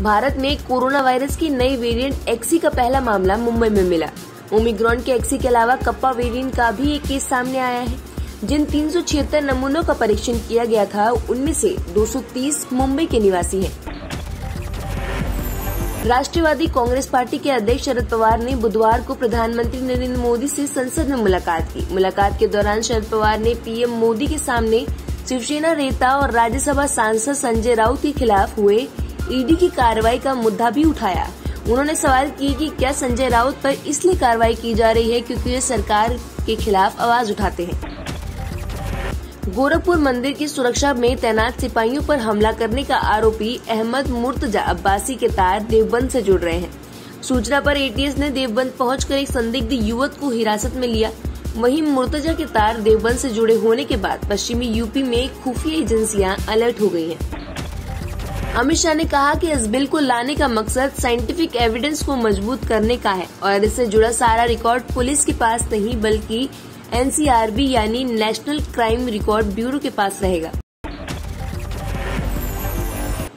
भारत में corona virus की नई वेरिएंट एक्सी का पहला मामला मुंबई में मिला। ओमिक्रॉन के एक्सी के अलावा कप्पा वेरिएंट का भी एक केस सामने आया है। जिन तीन सौ छिहत्तर नमूनों का परीक्षण किया गया था, उनमें से 230 मुंबई के निवासी हैं। राष्ट्रवादी कांग्रेस पार्टी के अध्यक्ष शरद पवार ने बुधवार को प्रधानमंत्री नरेंद्र मोदी से संसद में मुलाकात की। मुलाकात के दौरान शरद पवार ने पीएम मोदी के सामने शिवसेना नेता और राज्यसभा सांसद संजय राउत के खिलाफ हुए ईडी की कार्रवाई का मुद्दा भी उठाया। उन्होंने सवाल किए कि क्या संजय राउत पर इसलिए कार्रवाई की जा रही है क्योंकि वे सरकार के खिलाफ आवाज़ उठाते हैं। गोरखपुर मंदिर की सुरक्षा में तैनात सिपाहियों पर हमला करने का आरोपी अहमद मुर्तजा अब्बासी के तार देवबंद से जुड़ रहे हैं। सूचना पर एटीएस ने देवबंद पहुंचकर एक संदिग्ध युवक को हिरासत में लिया। वहीं मुर्तजा के तार देवबंद से जुड़े होने के बाद पश्चिमी यूपी में खुफिया एजेंसियाँ अलर्ट हो गई हैं। अमित शाह ने कहा कि इस बिल को लाने का मकसद साइंटिफिक एविडेंस को मज़बूत करने का है और इससे जुड़ा सारा रिकॉर्ड पुलिस के पास नहीं, बल्कि एनसीआरबी यानी नेशनल क्राइम रिकॉर्ड ब्यूरो के पास रहेगा।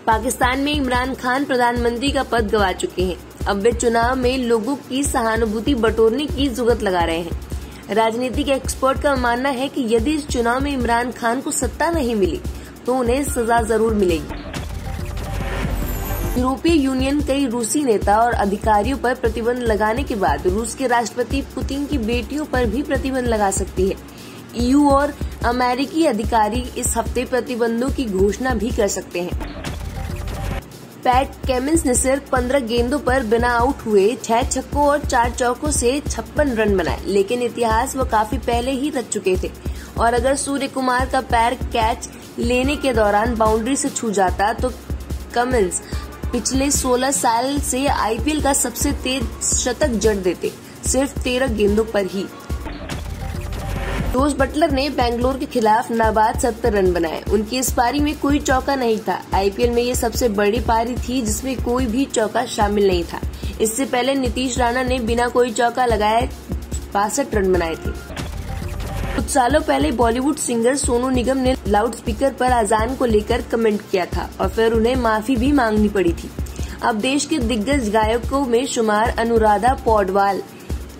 पाकिस्तान में इमरान खान प्रधानमंत्री का पद गवा चुके हैं। अब वे चुनाव में लोगों की सहानुभूति बटोरने की जुगत लगा रहे हैं। राजनीतिक एक्सपर्ट का मानना है कि यदि इस चुनाव में इमरान खान को सत्ता नहीं मिली तो उन्हें सजा ज़रूर मिलेगी। यूरोपीय यूनियन कई रूसी नेता और अधिकारियों पर प्रतिबंध लगाने के बाद रूस के राष्ट्रपति पुतिन की बेटियों पर भी प्रतिबंध लगा सकती है। ईयू और अमेरिकी अधिकारी इस हफ़्ते प्रतिबंधों की घोषणा भी कर सकते हैं। पैट केमिंस ने सिर्फ़ पंद्रह गेंदों पर बिना आउट हुए छह छक्कों और चार चौकों से छप्पन रन बनाए, लेकिन इतिहास वो काफ़ी पहले ही रच चुके थे। और अगर सूर्य कुमार का पैर कैच लेने के दौरान बाउंड्री से छू जाता तो कमिंस पिछले 16 साल से आईपीएल का सबसे तेज शतक जड़ देते, सिर्फ़ 13 गेंदों पर ही। रोज बटलर ने बेंगलोर के खिलाफ नाबाद सत्तर रन बनाए। उनकी इस पारी में कोई चौका नहीं था। आईपीएल में ये सबसे बड़ी पारी थी जिसमें कोई भी चौका शामिल नहीं था। इससे पहले नीतीश राणा ने बिना कोई चौका लगाए बासठ रन बनाए थे। कुछ सालों पहले बॉलीवुड सिंगर सोनू निगम ने लाउड स्पीकर पर अजान को लेकर कमेंट किया था और फिर उन्हें माफ़ी भी मांगनी पड़ी थी। अब देश के दिग्गज गायकों में शुमार अनुराधा पौडवाल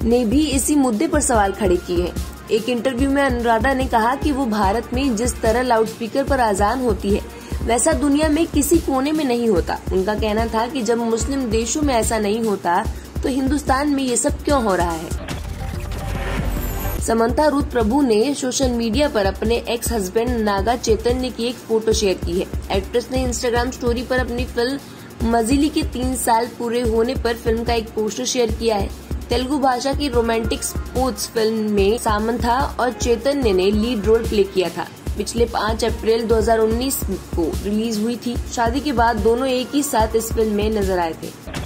ने भी इसी मुद्दे पर सवाल खड़े किए हैं। एक इंटरव्यू में अनुराधा ने कहा कि वो भारत में जिस तरह लाउड स्पीकर पर आजान होती है, वैसा दुनिया में किसी कोने में नहीं होता। उनका कहना था कि जब मुस्लिम देशों में ऐसा नहीं होता तो हिंदुस्तान में ये सब क्यों हो रहा है? समंता रुत प्रभु ने सोशल मीडिया पर अपने एक्स हस्बैंड नागा चैतन्य की एक फ़ोटो शेयर की है। एक्ट्रेस ने इंस्टाग्राम स्टोरी पर अपनी फ़िल्म मजिली के तीन साल पूरे होने पर फ़िल्म का एक पोस्टर शेयर किया है। तेलुगु भाषा की रोमांटिक स्पोर्ट्स फ़िल्म में सामंथा और चैतन्य ने लीड रोल प्ले किया था। पिछले 5 अप्रैल 2019 को रिलीज़ हुई थी। शादी के बाद दोनों एक ही साथ इस फ़िल्म में नज़र आए थे।